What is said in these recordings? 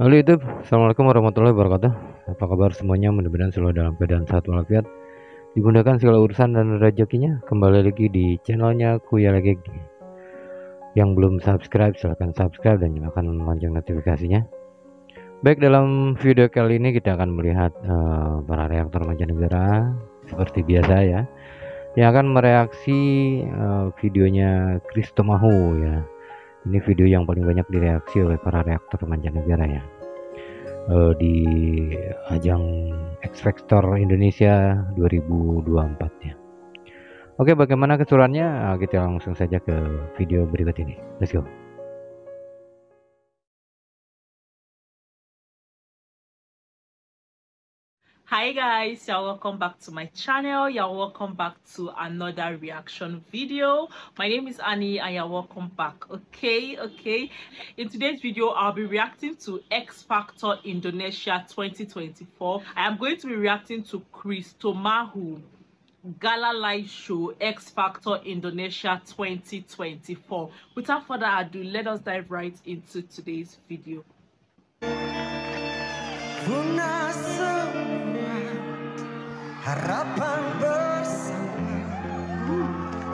Halo YouTube, Assalamualaikum warahmatullahi wabarakatuh. Apa kabar semuanya, mudah-mudahan selalu dalam keadaan sehat walafiat. Digunakan segala urusan dan rezekinya Kembali lagi di channelnya Kuya Lagi Yang belum subscribe, silahkan subscribe dan nyalakan lonceng notifikasinya. Baik, dalam video kali ini kita akan melihat uh, para reaktor mancanegara Seperti biasa ya Yang akan mereaksi uh, videonya Kristomahu ya ini video yang paling banyak direaksi oleh para reaktor mancanegara ya. Uh, di ajang X Factor Indonesia 2024 ya. Oke bagaimana keseruannya kita langsung saja ke video berikut ini. Let's go hi guys. You're welcome back to my channel. You're welcome back to another reaction video. My name is annie and you're welcome back. Okay okay. In today's video i'll be reacting to x factor indonesia 2024 i am going to be reacting to kris tomahu gala live show x factor indonesia 2024 without further ado let us dive right into today's video harapan bersama.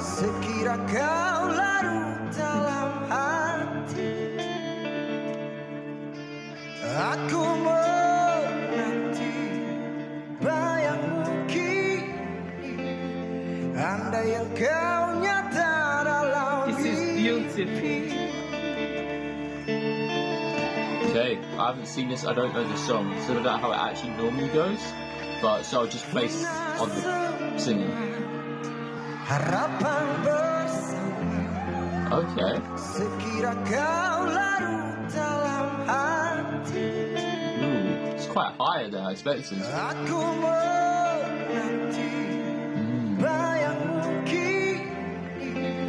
Sekira kau larut dalam hati. Aku menanti bayangmu kini. Anda yang kau nyata dalam This is beautiful. Okay, I haven't seen this, I don't know the song, so I don't know how it actually normally goes. But so I'll just base on the singing. Okay. Ooh, it's quite higher than I expected. Mm.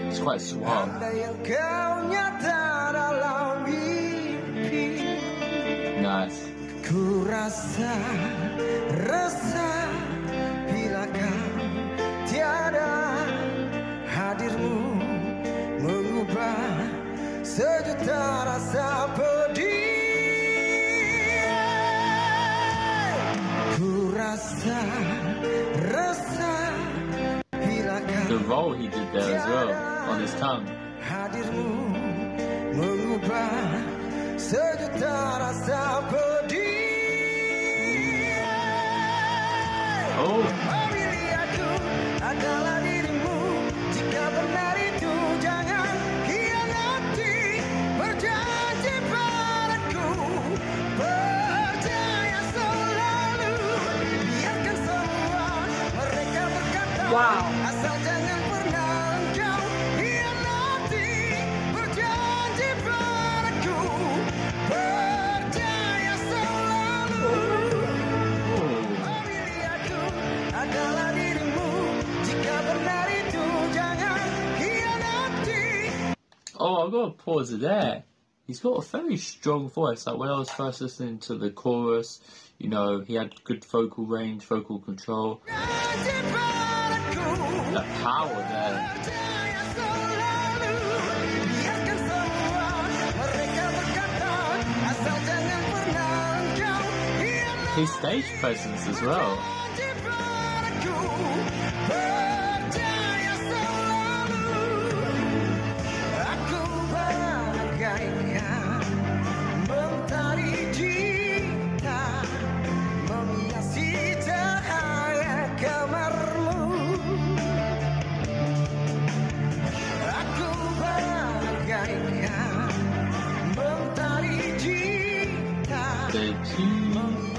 It's quite suave. Nice. The role he did there as well on his tongue hadirmu mengubah sejuta rasa pedih Oh. adalah Oh, I've got to pause it there. He's got a very strong voice. Like when I was first listening to the chorus, you know, he had good vocal range, vocal control. The power there. His stage presence as well.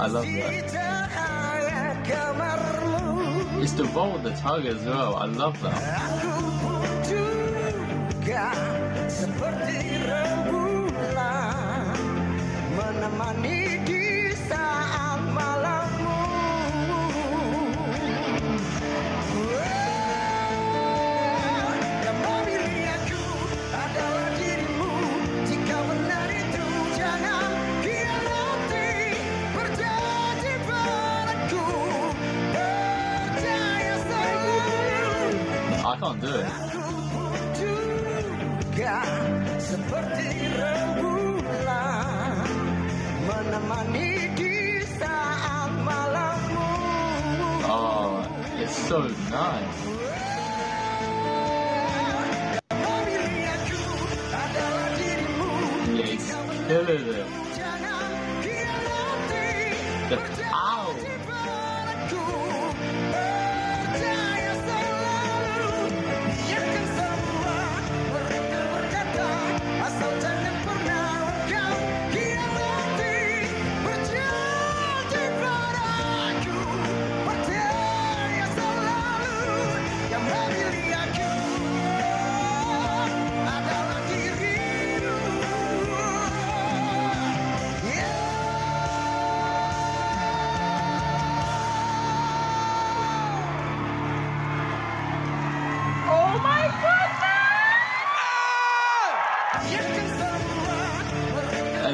I love that. It's the roll of the tongue as well. I love that. Seperti menemani di saat malammu. Oh, it's so nice.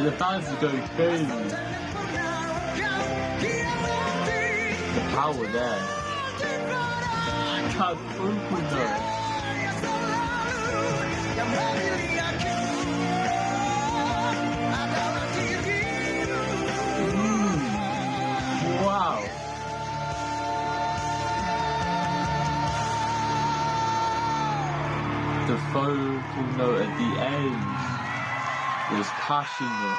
the fans going crazy. The power there. I can't prove. was passionate,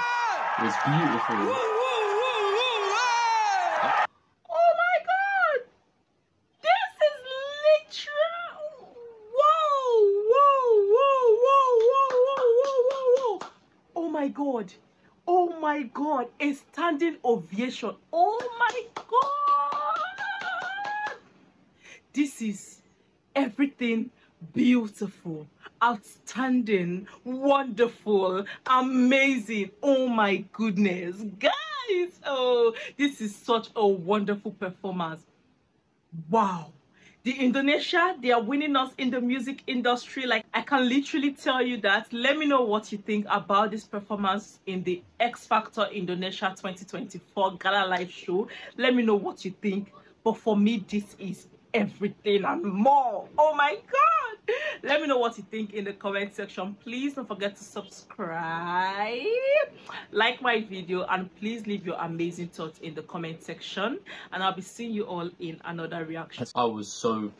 was beautiful. Woo, woo, woo, oh my god! This is literal. Whoa, whoa, whoa, whoa, whoa, whoa, whoa, whoa. Oh my god. Oh my god. A standing ovation. Oh my god. This is everything beautiful, outstanding, wonderful, amazing. Oh my goodness. Guys, oh, this is such a wonderful performance. Wow. The Indonesia, they are winning us in the music industry. Like, I can literally tell you that. Let me know what you think about this performance in the X Factor Indonesia 2024 Gala Live Show. Let me know what you think. But for me, this is everything and more. Oh my God. Let me know what you think in the comment section. Please don't forget to subscribe, like my video, and please leave your amazing thoughts in the comment section. And I'll be seeing you all in another reaction. I was so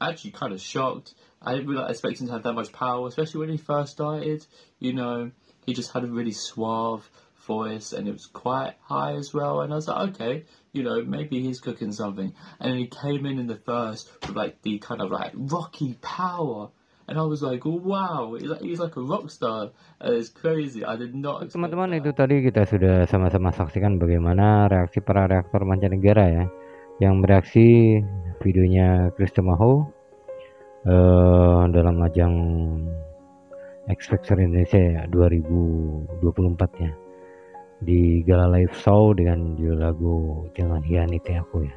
actually kind of shocked. I didn't really expect him to have that much power, especially when he first started. You know, he just had a really suave voice and it was quite high as well. And I was like, okay, you know, maybe he's cooking something. And then he came in in the first with like the kind of like rocky power. And I was like, wow, he's like, he's like a rock star. And it's crazy. I did not Teman-teman itu tadi kita sudah sama-sama saksikan bagaimana reaksi para reaktor mancanegara ya yang bereaksi videonya Krista Maho eh, dalam ajang X Factor Indonesia ya, 2024 ya di Gala Live Show dengan judul lagu Jangan Hianati Aku ya.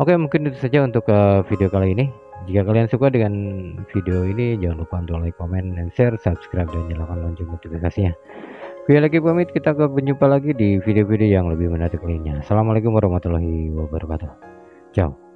Oke mungkin itu saja untuk eh, video kali ini. Jika kalian suka dengan video ini jangan lupa untuk like, comment, dan share, subscribe dan nyalakan lonceng notifikasinya. Gue lagi pamit kita ke berjumpa lagi di video-video yang lebih menarik lainnya. Assalamualaikum warahmatullahi wabarakatuh. Ciao.